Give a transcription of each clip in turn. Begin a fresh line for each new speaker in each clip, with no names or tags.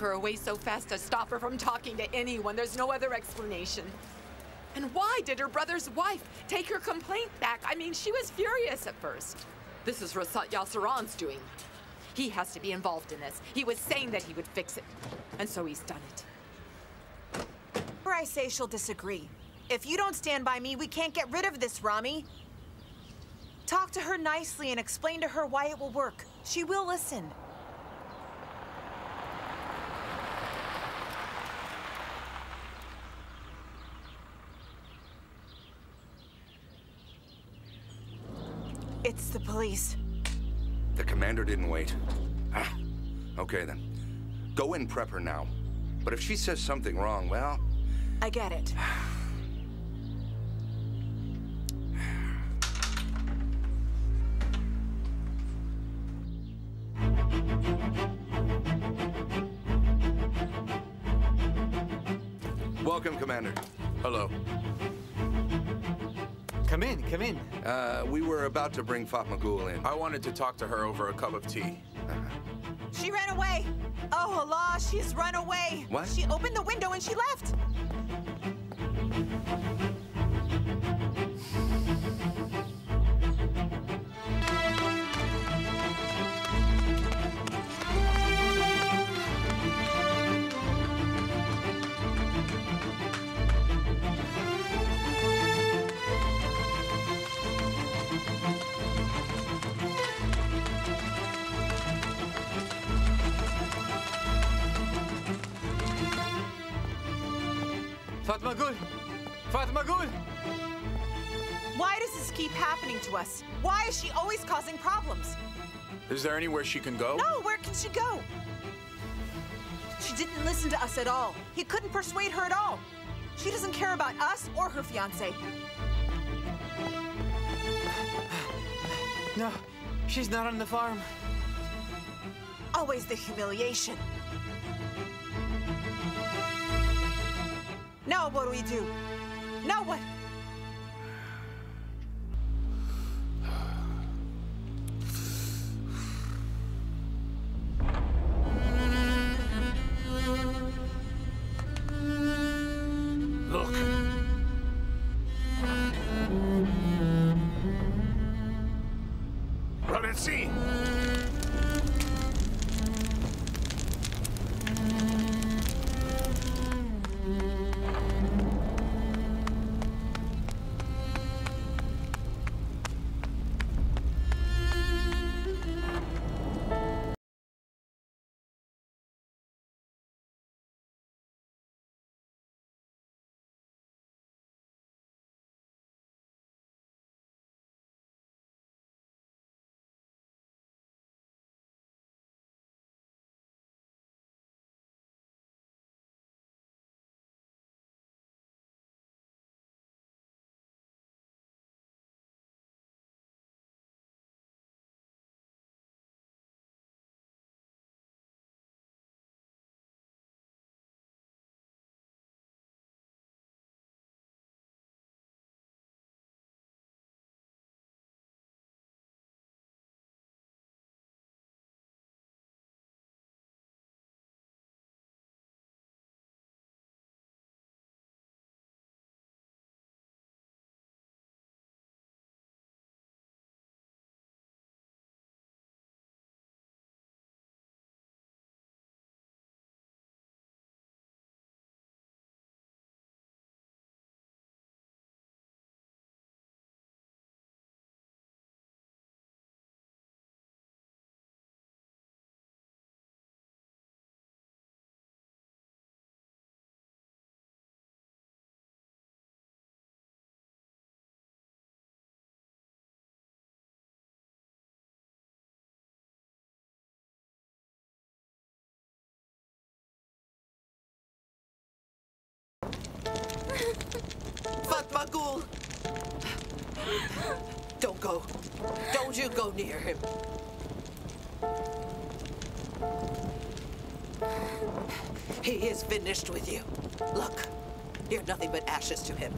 her away so fast to stop her from talking to anyone. There's no other explanation. And why did her brother's wife take her complaint back? I mean, she was furious at first. This is Reşat Yaşaran's doing. He has to be involved in this. He was saying that he would fix it. And so he's done it.
Or I say she'll disagree. If you don't stand by me, we can't get rid of this, Rahmi. Talk to her nicely and explain to her why it will work. She will listen. It's the police.
The commander didn't wait. Ah, okay then. Go and prep her now. But if she says something wrong, well...
I get it.
Welcome, Commander.
Hello.
Come in, come in.
Uh, we were about to bring Fatma Gul in.
I wanted to talk to her over a cup of tea.
She ran away. Oh, Allah, she's run away.
What?
She opened the window and she left.
Fatma Gul! Fatma Gul!
Why does this keep happening to us? Why is she always causing problems?
Is there anywhere she can go?
No, where can she go? She didn't listen to us at all. He couldn't persuade her at all. She doesn't care about us or her fiance.
No, she's not on the farm.
Always the humiliation. Now what do we do? Now what?
Look. Run and see.
Fatma Gul! Don't go. Don't you go near him. He is finished with you. Look, you're nothing but ashes to him.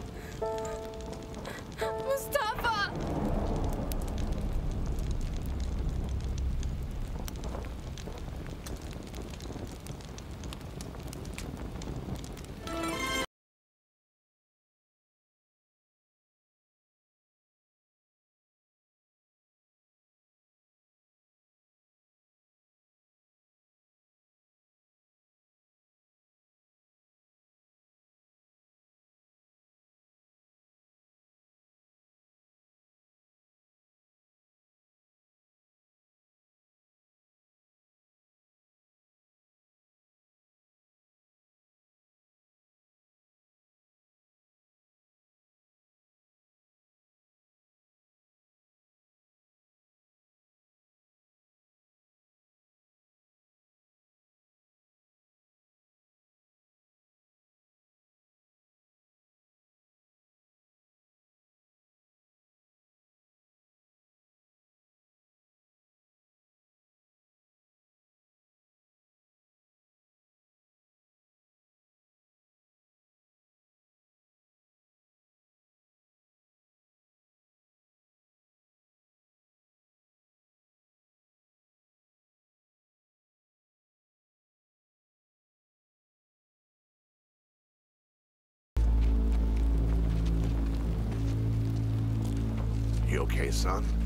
Okay, son?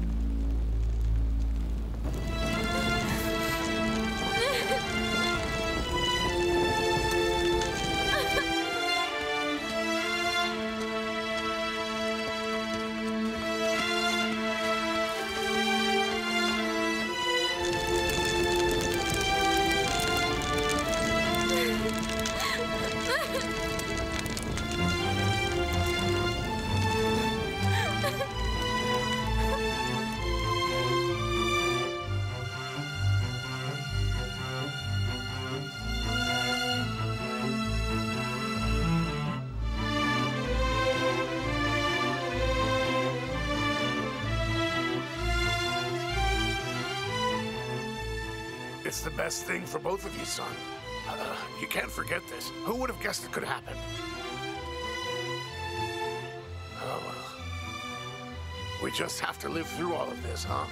It's the best thing for both of you, son. Uh, you can't forget this. Who would have guessed it could happen? Oh, well. We just have to live through all of this, huh?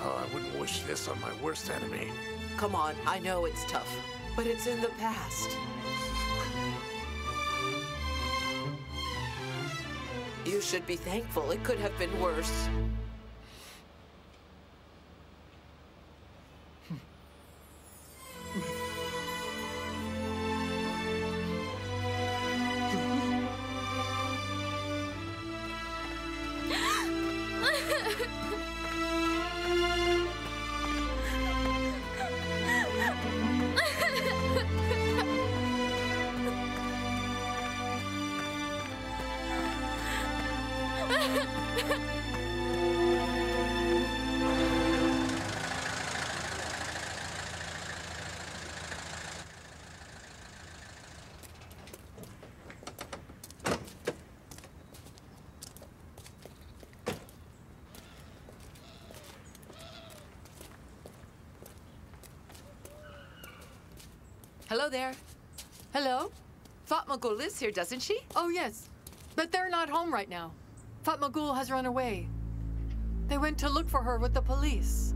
Oh, I wouldn't wish this on my worst enemy.
Come on, I know it's tough, but it's in the past. You should be thankful. It could have been worse.
Hello there. Hello? Fatma Gul lives here, doesn't she?
Oh, yes. But they're not home right now. Fatma Gul has run away. They went to look for her with the police.